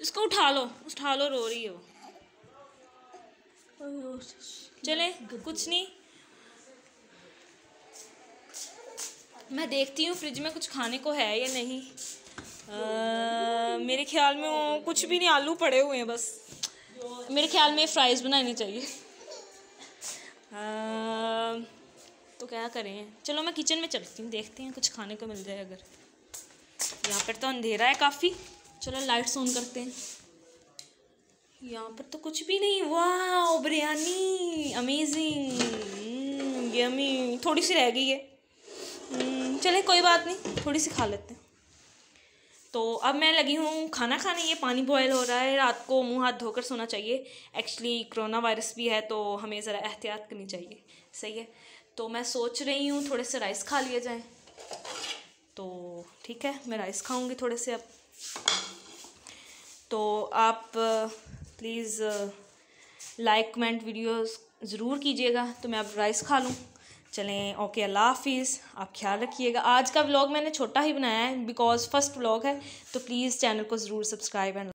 इसको उठा लो उठा लो रो रही है चले कुछ नहीं। मैं देखती हूँ फ्रिज में कुछ खाने को है या नहीं। आ, मेरे ख्याल में वो कुछ भी नहीं आलू पड़े हुए हैं बस। मेरे ख्याल में फ्राइज़ बनानी चाहिए। आ, तो क्या करें? चलो मैं किचन में चलती हूँ देखते हैं कुछ खाने को मिल जाए अगर। यहाँ पर तो अंधेरा है काफ़ी। चलो लाइट्स ऑन करते हैं। यहाँ पर तो कुछ भी नहीं वाह बिरयानी अमेजिंग यमी थोड़ी सी रह गई है। हम्म, चले कोई बात नहीं थोड़ी सी खा लेते हैं। तो अब मैं लगी हूँ खाना खाने ये पानी बॉयल हो रहा है। रात को मुँह हाथ धोकर सोना चाहिए। एक्चुअली कोरोना वायरस भी है तो हमें ज़रा एहतियात करनी चाहिए। सही है। तो मैं सोच रही हूँ थोड़े से राइस खा लिए जाएँ। तो ठीक है मैं राइस खाऊँगी थोड़े से अब। तो आप प्लीज़ लाइक कमेंट वीडियोस ज़रूर कीजिएगा। तो मैं अब राइस खा लूँ। चलें ओके अल्लाह हाफिज़। आप ख्याल रखिएगा। आज का व्लॉग मैंने छोटा ही बनाया है बिकॉज़ फ़र्स्ट व्लॉग है। तो प्लीज़ चैनल को ज़रूर सब्सक्राइब एंड